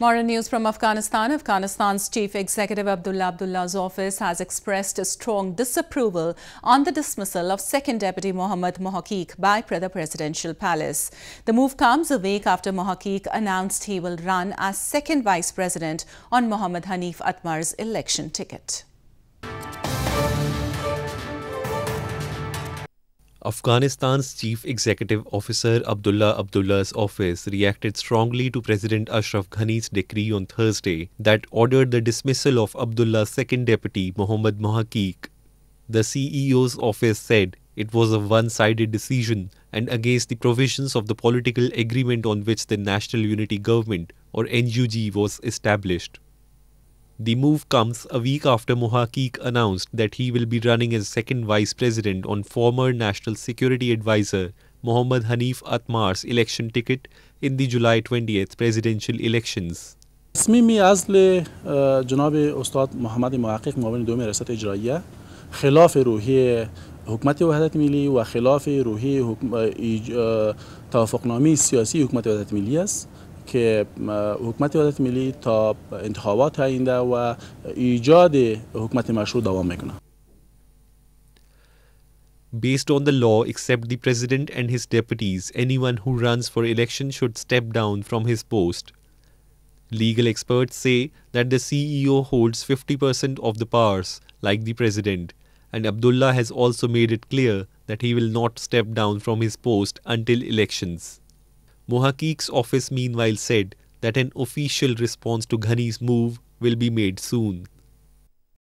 More news from Afghanistan. Afghanistan's chief executive Abdullah Abdullah's office has expressed a strong disapproval on the dismissal of second deputy Mohammad Mohaqiq by the presidential palace. The move comes a week after Mohaqiq announced he will run as second vice president on Mohammad Hanif Atmar's election ticket. Afghanistan's chief executive officer Abdullah Abdullah's office reacted strongly to President Ashraf Ghani's decree on Thursday that ordered the dismissal of Abdullah's second deputy Mohammad Mohaqiq. The CEO's office said it was a one-sided decision and against the provisions of the political agreement on which the National Unity Government or NUG was established. The move comes a week after Mohaqiq announced that he will be running as second vice president on former National Security Advisor Mohammad Hanif Atmar's election ticket in the July 20th presidential elections. اسمی تصمیم عزل جناب استاد محمد محقق معاون دوم ریاست اجرایی خلاف روحی حکمت وحدت ملی و خلاف روحی توافقنامه سیاسی حکمت وحدت ملی است که حکومت وحدت ملی تا انتخابات آینده و ایجاد حکومت مشروع دوام میکنه Based on the law, except the president and his deputies, anyone who runs for election should step down from his post. Legal experts say that the CEO holds 50% of the powers, like the president, and Abdullah has also made it clear that he will not step down from his post until elections. Mohaqiq's office meanwhile said that an official response to Ghani's move will be made soon.